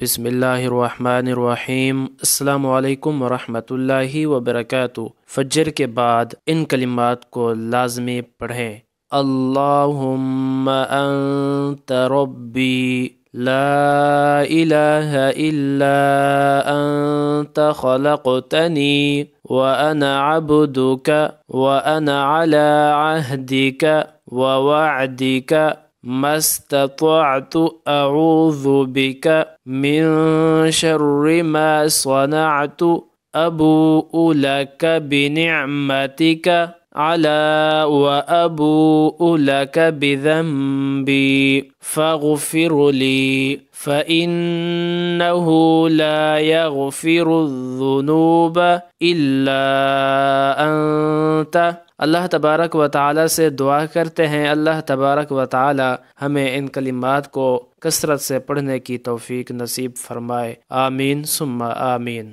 بسم الله الرحمن الرحيم السلام عليكم ورحمة الله وبركاته فجر کے بعد ان کلمات کو لازمی پڑھیں اللهم انت ربي لا إله الا انت خلقتني وأنا عبدك وأنا على عهدك ووعدك ما استطعت أعوذ بك من شر ما صنعت أبوء لك بنعمتك. علا وأبوء لك بذنبي فغفر لی فإنه لا يغفر الذنوب إلا أنت۔ اللہ تبارک و تعالی سے دعا کرتے ہیں۔ اللہ تبارک و تعالی ہمیں ان کلمات کو کثرت سے پڑھنے کی توفیق نصیب فرمائے۔ آمین سما آمین۔